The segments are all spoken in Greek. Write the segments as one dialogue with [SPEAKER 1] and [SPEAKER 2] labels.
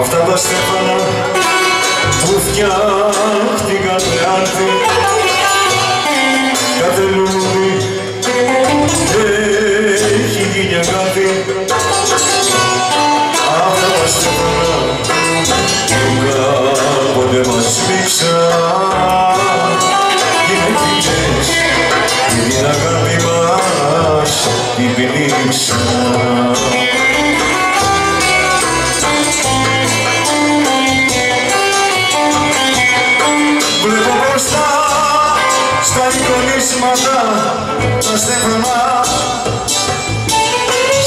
[SPEAKER 1] Αυτά τα στέφανα που φτιάχτηκαν με άρθι Κάθε λουλούδι έχει γίνει αγάπη. Αυτά τα στέφανα τα στέφανα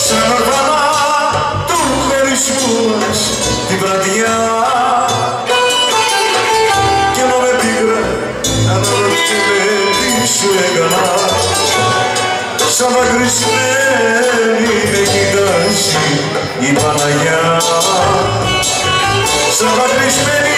[SPEAKER 1] σαν ορφανά του χωρισμού μας την βραδιά. Κι ενώ με πίκρα αναρωτιέμαι τι σου έκανα. Σαν δακρυσμένη με κοιτάζει η Παναγιά. Σαν δακρυσμένη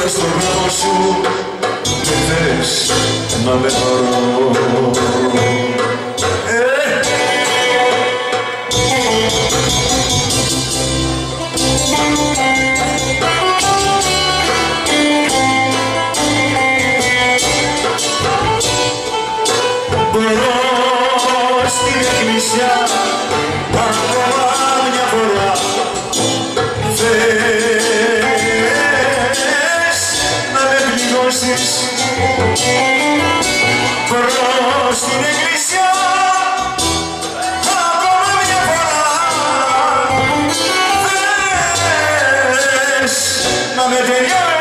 [SPEAKER 1] Τώρα στο γάμο σου δεν θες να με πάρω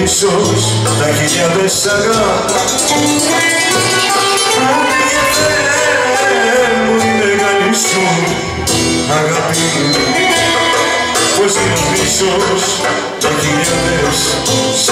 [SPEAKER 1] μισός τα χιλιάδες αγάπη μου η μεγάλη σου αγάπη Πώς ήταν μισός τα χιλιάδες σ'